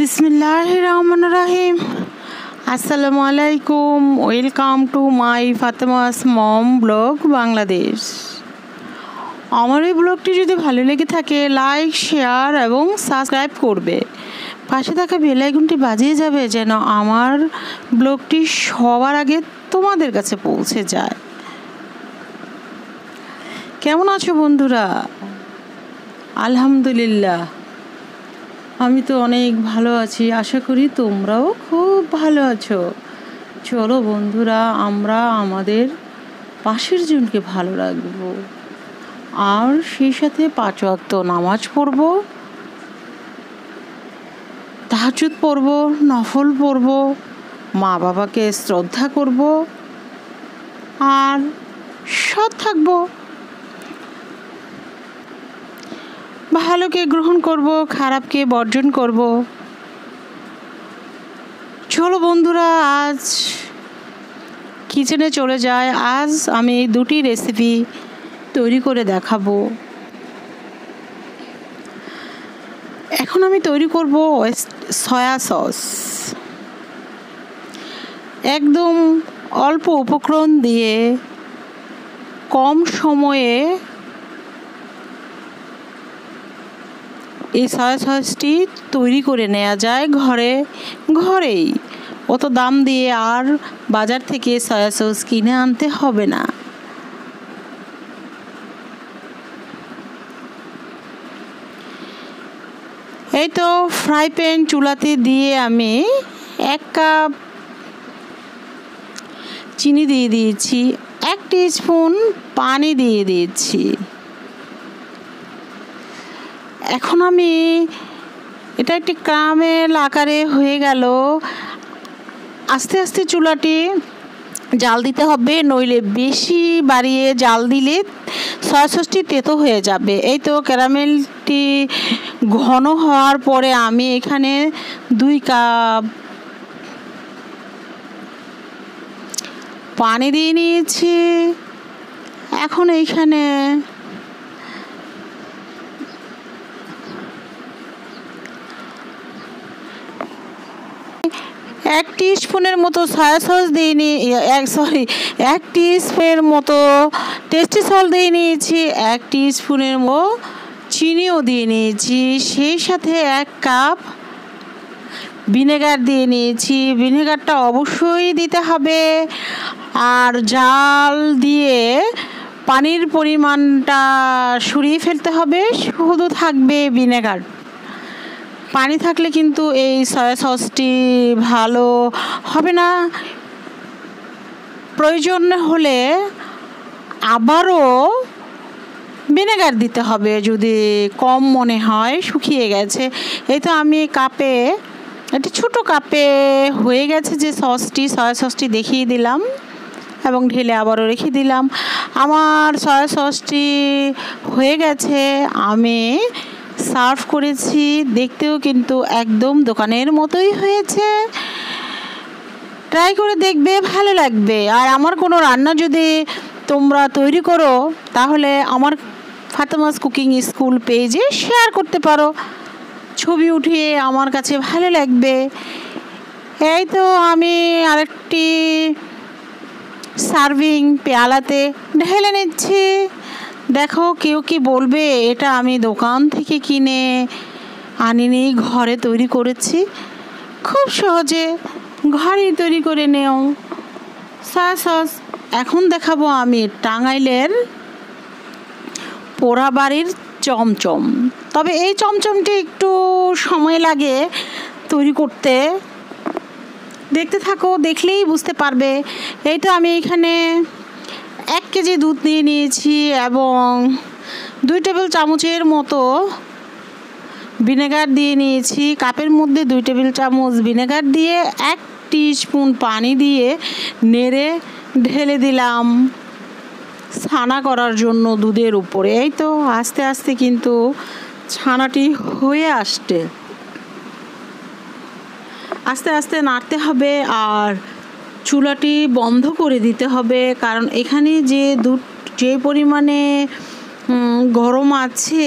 বিসমিল্লাহ রহমান রাহিম আসসালামু আলাইকুম welcome to my Fatema's mom blog Bangladesh. আমার এই ব্লগটি যদি ভালো লেগে থাকে, লাইক, শেয়ার এবং সাবস্ক্রাইব করবে। পাশে থাকা বেলাইকনটি বাজিয়ে যাবে যেন আমার ব্লগটি সবার আগে তোমাদের কাছে পৌঁছে যায়। কেমন আছো বন্ধুরা? আলহামদুলিল্লাহ। আমি তো অনেক ভালো আছি। আশা করি তোমরাও খুব ভালো আছো। চলো বন্ধুরা, আমরা আমাদের পাশের জনকে ভালো রাখব। আর সেই সাথে পাঁচ ওয়াক্ত নামাজ পড়ব। তাহাজুদ পড়ব, নফল পড়ব মা বাবাকে শ্রদ্ধা করব, আর সৎ থাকব। ভালোকে গ্রহণ করব, খারাপকে বর্জন করব। চলো বন্ধুরা, আজ কিচেনে চলে যায় আজ আমি দুটি রেসিপি তৈরি করে দেখাবো। এখন আমি তৈরি করব সয়া সস। একদম অল্প উপকরণ দিয়ে কম সময়ে এই সয়া সসটি তৈরি করে নেওয়া যায় ঘরে, ঘরেই। অত দাম দিয়ে আর বাজার থেকে সয়া সস কিনে আনতে হবে না। এই তো ফ্রাই প্যান চুলাতে দিয়ে আমি এক কাপ চিনি দিয়ে দিয়েছি, এক স্পুন পানি দিয়ে দিয়েছি। এখন আমি, এটা একটি ক্রামের আকারে হয়ে গেল। আস্তে আস্তে চুলাটি জাল দিতে হবে, নইলে বেশি বাড়িয়ে জাল দিলে সয়া তেতো হয়ে যাবে। এই তো ক্যারামেলটি ঘন হওয়ার পরে আমি এখানে দুই কাপ পানি দিয়ে নিয়েছি। এখন এইখানে এক স্পুনের মতো সয়া সস দিয়ে নিয়ে এক সরি এক টি স্পুনের মতো টেস্টি সল দিয়ে নিয়েছি, এক স্পুনের মতো চিনিও দিয়ে নিয়েছি, সেই সাথে এক কাপ ভিনেগার দিয়ে নিয়েছি ভিনেগারটা অবশ্যই দিতে হবে। আর জাল দিয়ে পানির পরিমাণটা সরিয়ে ফেলতে হবে, শুধু থাকবে ভিনেগার পানি থাকলে কিন্তু এই সয়া সসটি ভালো হবে না। প্রয়োজন হলে আবারও ভিনেগার দিতে হবে যদি কম মনে হয়, শুকিয়ে গেছে। এই তো আমি কাপে, একটি ছোটো কাপে হয়ে গেছে যে সসটি সয়া সসটি দেখিয়ে দিলাম এবং ঢেলে আবারও রেখে দিলাম। আমার সয়া সসটি হয়ে গেছে, আমি সার্ভ করেছি, দেখতেও কিন্তু একদম দোকানের মতোই হয়েছে। ট্রাই করে দেখবে, ভালো লাগবে। আর আমার কোনো রান্না যদি তোমরা তৈরি করো, তাহলে আমার ফাতেমাস কুকিং স্কুল পেজে শেয়ার করতে পারো। ছবি উঠিয়ে আমার কাছে ভালো লাগবে। এই তো আমি আরেকটি সার্ভিং পেয়ালাতে ঢেলে নিচ্ছি। দেখো, কেউ কি বলবে, এটা আমি দোকান থেকে কিনে আনিনি, ঘরে তৈরি করেছি। খুব সহজে ঘরেই তৈরি করে নেও। সস এখন দেখাবো আমি টাঙ্গাইলের পোড়া বাড়ির চমচম। তবে এই চমচমটি একটু সময় লাগে তৈরি করতে। দেখতে থাকো, দেখলেই বুঝতে পারবে। এই তো আমি এখানে এক কেজি দুধ নিয়ে নিয়েছি এবং দুই টেবিল চামচের মতো ভিনেগার দিয়ে নিয়েছি। কাপের মধ্যে দুই টেবিল চামচ ভিনেগার দিয়ে এক স্পুন পানি দিয়ে নেড়ে ঢেলে দিলাম ছানা করার জন্য দুধের উপরে। এই তো আস্তে আস্তে কিন্তু ছানাটি হয়ে আসছে। আস্তে আস্তে নাড়তে হবে আর চুলাটি বন্ধ করে দিতে হবে, কারণ এখানে যে দুধ, যে পরিমাণে গরম আছে,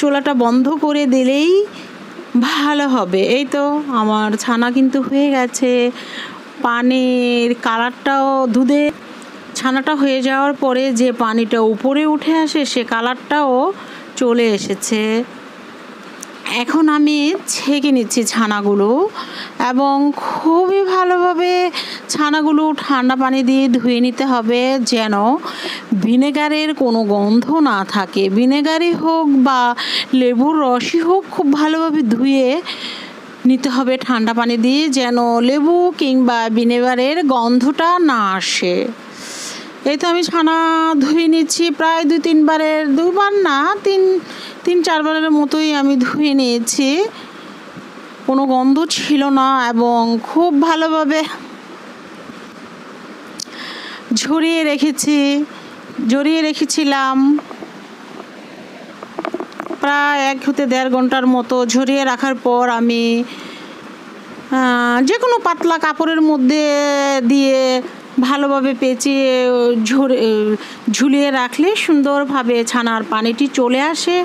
চুলাটা বন্ধ করে দিলেই ভালো হবে। এই তো আমার ছানা কিন্তু হয়ে গেছে। পানির কালারটাও, দুধে ছানাটা হয়ে যাওয়ার পরে যে পানিটা উপরে উঠে আসে, সে কালারটাও চলে এসেছে। এখন আমি ছেঁকে নিচ্ছি ছানাগুলো এবং খুবই ভালোভাবে ছানাগুলো ঠান্ডা পানি দিয়ে ধুয়ে নিতে হবে যেন ভিনেগারের কোনো গন্ধ না থাকে। ভিনেগারই হোক বা লেবুর রসই হোক খুব ভালোভাবে ধুয়ে নিতে হবে ঠান্ডা পানি দিয়ে যেন লেবু কিংবা ভিনেগারের গন্ধটা না আসে। এই তো আমি ছানা ধুয়ে নিচ্ছি প্রায় দুই তিনবারের দুবার না, তিন তিন চারবারের মতোই আমি ধুয়ে নিয়েছি। কোনো গন্ধ ছিল না এবং খুব ভালোভাবে ঝরিয়ে রেখেছি, জড়িয়ে রেখেছিলাম। প্রায় এক হতে দেড় ঘণ্টার মতো ঝরিয়ে রাখার পর আমি যে কোনো পাতলা কাপড়ের মধ্যে দিয়ে ভালোভাবে পেঁচিয়ে, ঝরে, ঝুলিয়ে রাখলে সুন্দরভাবে ছানার পানিটি চলে আসে।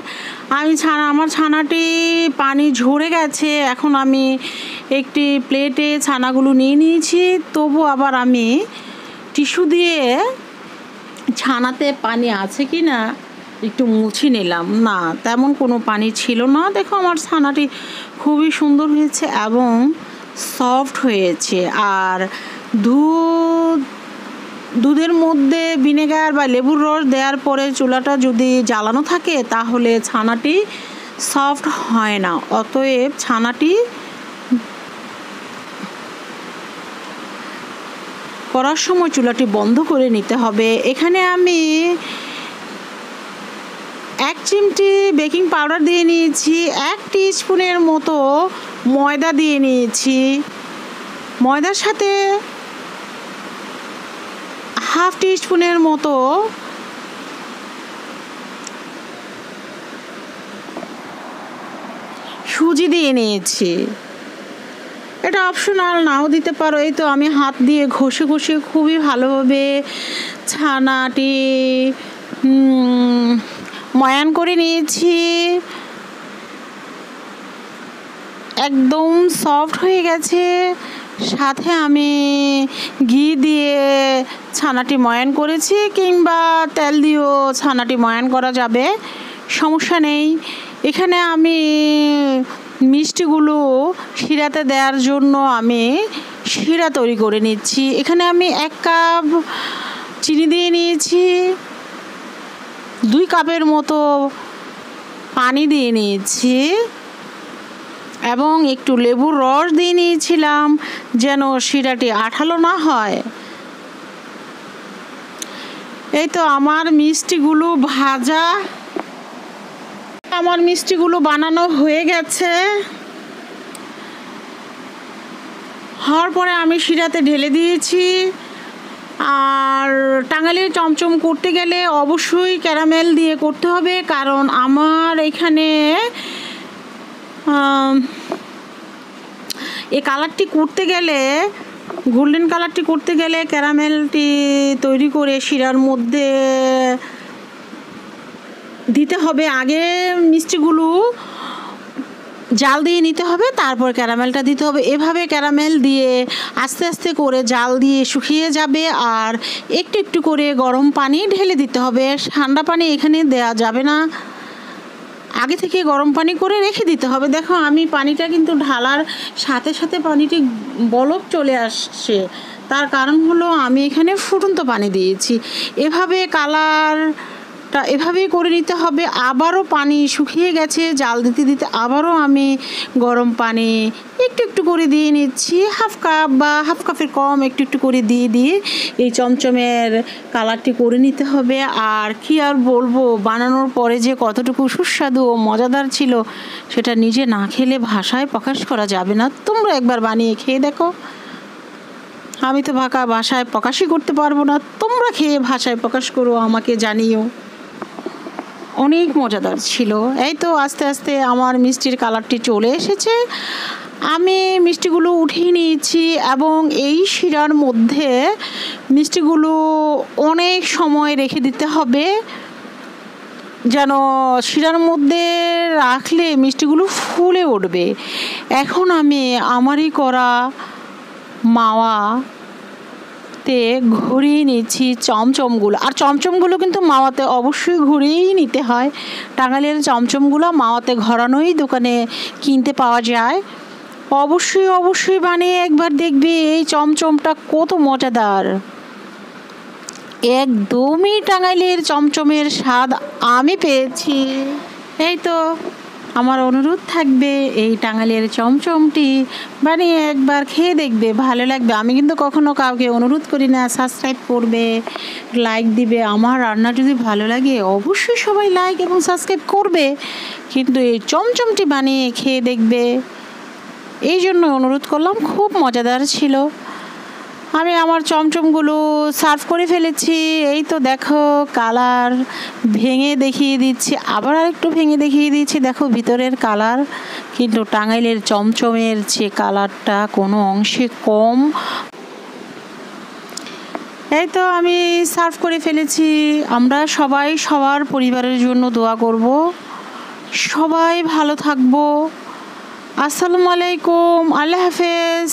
আমি ছানা, আমার ছানাটি পানি ঝরে গেছে, এখন আমি একটি প্লেটে ছানাগুলো নিয়ে নিয়েছি। তবু আবার আমি টিস্যু দিয়ে ছানাতে পানি আছে কি না একটু মুছে নিলাম। না, তেমন কোনো পানি ছিল না। দেখো, আমার ছানাটি খুবই সুন্দর হয়েছে এবং সফট হয়েছে। আর দুধ দুধের মধ্যে ভিনেগার বা লেবুর রস দেওয়ার পরে চুলাটা যদি জ্বালানো থাকে, তাহলে ছানাটি সফট হয় না। অতএব ছানাটি করার সময় চুলাটি বন্ধ করে নিতে হবে। এখানে আমি এক চিমটি বেকিং পাউডার দিয়ে নিয়েছি, এক স্পুনের মতো ময়দা দিয়ে নিয়েছি। ময়দার সাথে হাফ স্পুনের মতো সুজি দিয়ে নিয়েছি। এটা অপশনাল, নাও দিতে পারো। এই তো আমি হাত দিয়ে ঘষে ঘষে খুবই ভালোভাবে ছানাটি ময়ান করে নিয়েছি। একদম সফট হয়ে গেছে। সাথে আমি ঘি দিয়ে ছানাটি ময়ান করেছি কিংবা তেল দিয়েও ছানাটি ময়ান করা যাবে, সমস্যা নেই। এখানে আমি মিষ্টিগুলো শিরাতে দেওয়ার জন্য আমি শিরা তৈরি করে নিচ্ছি। এখানে আমি এক কাপ চিনি দিয়ে নিয়েছি, দুই কাপের মতো পানি দিয়ে নিয়েছি। এবং একটু লেবুর রস দিয়ে নিয়েছিলাম যেন শিরাটি আঠালো না হয়। এই তো আমার মিষ্টিগুলো ভাজা। আমার মিষ্টিগুলো বানানো হয়ে গেছে। হওয়ার পরে আমি শিরাতে ঢেলে দিয়েছি। আর টাঙ্গালে চমচম করতে গেলে অবশ্যই ক্যারামেল দিয়ে করতে হবে, কারণ আমার এখানে এই কালারটি করতে গেলে, গোল্ডেন কালারটি করতে গেলে ক্যারামেলটি তৈরি করে শিরার মধ্যে দিতে হবে। আগে মিষ্টিগুলো জাল দিয়ে নিতে হবে, তারপর ক্যারামেলটা দিতে হবে। এভাবে ক্যারামেল দিয়ে আস্তে আস্তে করে জাল দিয়ে শুকিয়ে যাবে আর একটু একটু করে গরম পানি ঢেলে দিতে হবে। ঠান্ডা পানি এখানে দেয়া যাবে না। আগে থেকে গরম পানি করে রেখে দিতে হবে। দেখো, আমি পানিটা কিন্তু ঢালার সাথে সাথে পানিটি বলক চলে আসছে। তার কারণ হলো আমি এখানে ফুটন্ত পানি দিয়েছি। এভাবে কালার তা এভাবেই করে নিতে হবে। আবারও পানি শুকিয়ে গেছে, জাল দিতে দিতে আবারও আমি গরম পানি একটু একটু করে দিয়ে নিচ্ছি। হাফ কাপ বা হাফ কাপের কম একটু একটু করে দিয়ে দিয়ে এই চমচমের কালারটি করে নিতে হবে। আর কি আর বলব, বানানোর পরে যে কতটুকু সুস্বাদু ও মজাদার ছিল, সেটা নিজে না খেলে ভাষায় প্রকাশ করা যাবে না। তোমরা একবার বানিয়ে খেয়ে দেখো। আমি তো ভাকা ভাষায় প্রকাশই করতে পারব না। তোমরা খেয়ে ভাষায় প্রকাশ করো, আমাকে জানিও। অনেক মজাদার ছিল। এই তো আস্তে আস্তে আমার মিষ্টির কালারটি চলে এসেছে। আমি মিষ্টিগুলো উঠিয়ে নিয়েছি এবং এই শিরার মধ্যে মিষ্টিগুলো অনেক সময় রেখে দিতে হবে, যেন শিরার মধ্যে রাখলে মিষ্টিগুলো ফুলে উঠবে। এখন আমি আমারই করা মাওয়া তে ঘুরিয়ে নিচ্ছি চমচমগুলো। আর চমচমগুলো কিন্তু মাওয়াতে অবশ্যই ঘুরিয়েই নিতে হয়। টাঙ্গাইলের চমচমগুলো মাওয়াতে ঘরানোই দোকানে কিনতে পাওয়া যায়। অবশ্যই অবশ্যই বানিয়ে একবার দেখবি, এই চমচমটা কত মজাদার। একদমই টাঙ্গাইলের চমচমের স্বাদ আমি পেয়েছি। এই তো, আমার অনুরোধ থাকবে, এই টাঙ্গাইলের চমচমটি বানিয়ে একবার খেয়ে দেখবে, ভালো লাগবে। আমি কিন্তু কখনো কাউকে অনুরোধ করি না সাবস্ক্রাইব করবে লাইক দিবে। আমার রান্না যদি ভালো লাগে, অবশ্যই সবাই লাইক এবং সাবস্ক্রাইব করবে। কিন্তু এই চমচমটি বানিয়ে খেয়ে দেখবে। এই জন্য অনুরোধ করলাম, খুব মজাদার ছিল। আমি আমার চমচমগুলো সার্ভ করে ফেলেছি, এই তো দেখো কালার ভেঙে দেখিয়ে দিচ্ছি, আবার আরেকটু ভেঙে দেখিয়ে দিচ্ছি, দেখো ভিতরের কালার। কিন্তু টাঙ্গাইলের চমচমের যে কালারটা কোনো অংশে কম। এই তো আমি সার্ভ করে ফেলেছি, আমরা সবাই সবার পরিবারের জন্য দোয়া করব। সবাই ভালো থাকব। আসসালামু আলাইকুম আল্লাহ হাফেজ